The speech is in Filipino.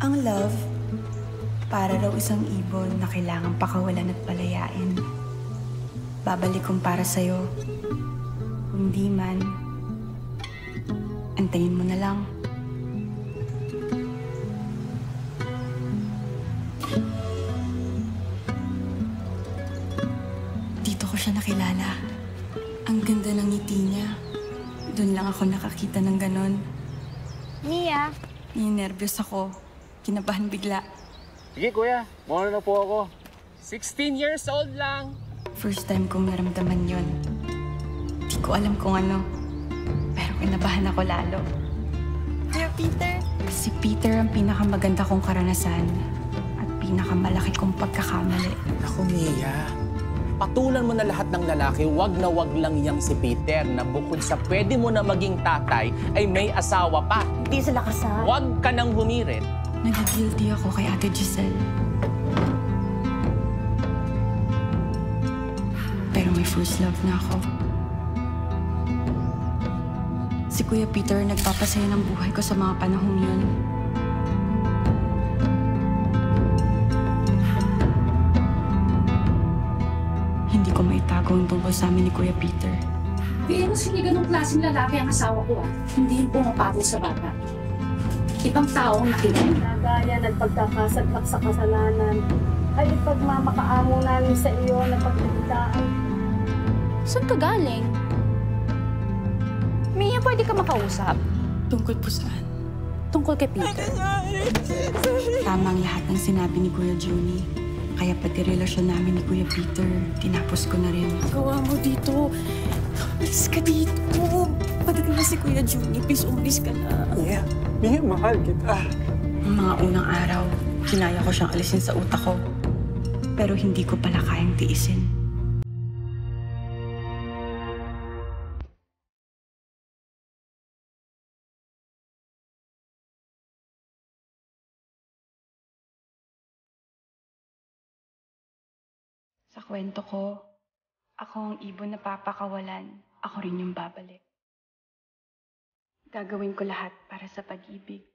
Ang love, para raw isang ibon na kailangang pakawalan at palayain. Babalik kong para sa'yo. Kung di man, antayin mo na lang. Dito ko siya nakilala. Ang ganda ng ngiti niya. Doon lang ako nakakita ng ganon. Mia, Ninervyos ako. Kinabahan bigla. Sige kuya, muna na po ako. 16 years old lang. First time kong naramdaman yon. Di ko alam kung ano. Pero kinabahan ako lalo. Dear Peter. Si Peter ang pinakamaganda kong karanasan at pinakamalaki kong pagkakamali. Ako, Mia. Patulan mo na lahat ng lalaki, wag na wag lang yang si Peter na bukod sa pwede mo na maging tatay, ay may asawa pa. Di sila kasal. Huwag ka nang humirit. Nagigilty ako kay Ate Giselle. Pero may first love na ako. Si Kuya Peter nagpapasaya ng buhay ko sa mga panahong yun. Hindi ko maitago ang tungkol sa amin ni Kuya Peter. Hindi mo sige ganong klaseng lalaki ang asawa ko ah. Hindi yung pumapatol sa bata. Ibang tao ang nakinig. Nagaya at pagkakasadlak sa kasalanan ay ipagmamakaamo namin sa iyo na pagkakitaan. Saan ka galing? Mia, pwede ka makausap? Tungkol po saan? Tungkol kay Peter. Tama ang lahat ng sinabi ni Kuya Juni. Kaya pati relasyon namin ni Kuya Peter, tinapos ko na rin. Gawa mo dito. Umalis ka dito. Patagal na si Kuya Juni. Please, umalis ka na. Yeah, Mia, mahal kita. Ang mga unang araw, kinaya ko siyang alisin sa utak ko. Pero hindi ko pala kayang tiisin. Sa kwento ko, ako ang ibon na papakawalan. Ako rin yung babalik. Gagawin ko lahat para sa pag-ibig.